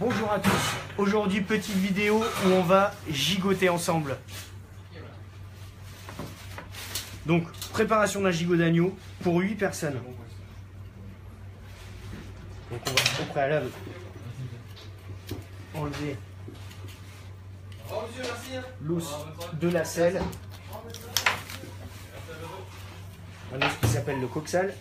Bonjour à tous. Aujourd'hui, petite vidéo où on va gigoter ensemble. Donc, préparation d'un gigot d'agneau pour 8 personnes. Donc, on va au préalable enlever l'os de la selle. Un os qui s'appelle le coxal.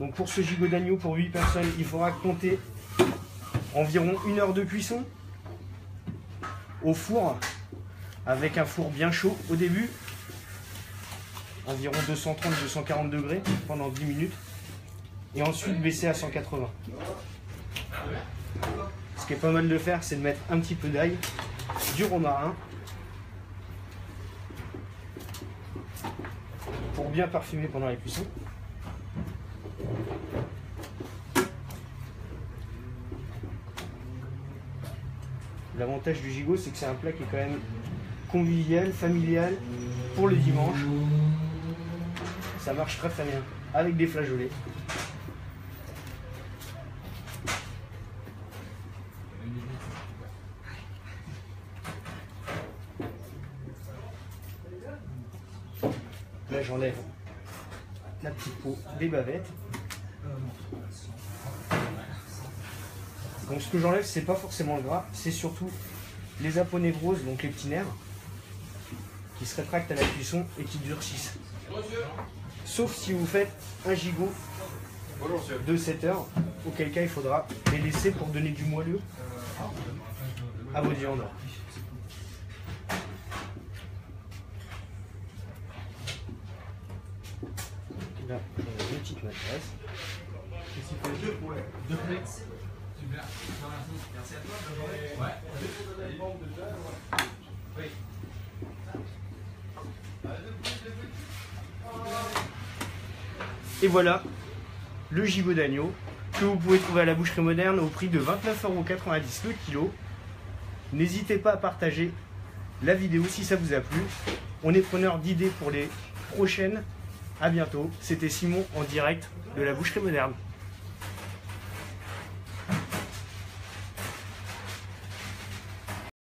Donc pour ce gigot d'agneau pour 8 personnes, il faudra compter environ une heure de cuisson au four avec un four bien chaud au début environ 230-240 degrés pendant 10 minutes et ensuite baisser à 180 ce qui est pas mal de faire c'est de mettre un petit peu d'ail du romarin pour bien parfumer pendant la cuisson L'avantage du gigot, c'est que c'est un plat qui est quand même convivial, familial, pour le dimanche. Ça marche très très bien, avec des flageolets. Là j'enlève la petite peau des bavettes. Donc ce que j'enlève, c'est pas forcément le gras, c'est surtout les aponévroses, donc les petits nerfs, qui se rétractent à la cuisson et qui durcissent. Sauf si vous faites un gigot de 7 heures, auquel cas il faudra les laisser pour donner du moelleux à vos viandes. Là, une petite. Deux flex. Et voilà le gigot d'agneau que vous pouvez trouver à la boucherie moderne au prix de 29,90€ le kilo. N'hésitez pas à partager la vidéo si ça vous a plu. On est preneur d'idées pour les prochaines. A bientôt. C'était Simon en direct de la boucherie moderne.